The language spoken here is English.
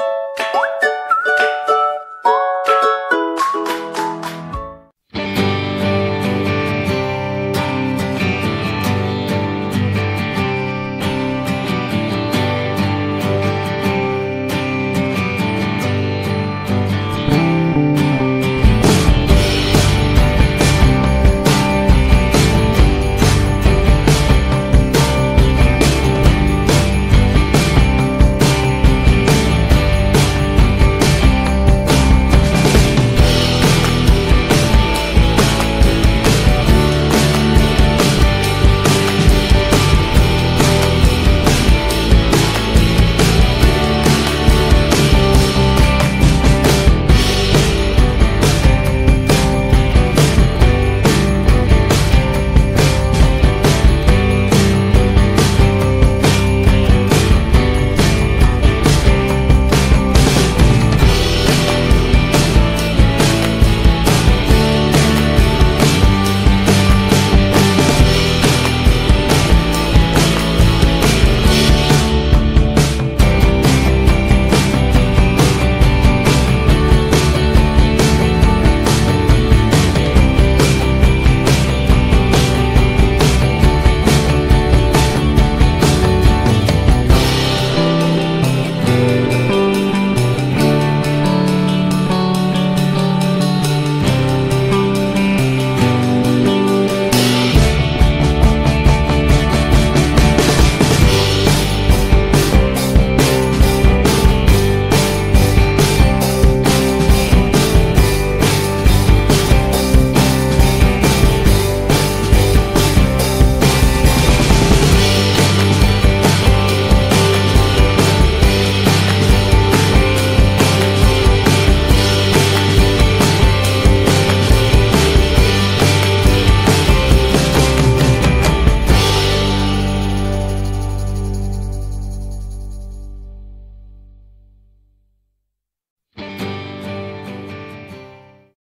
you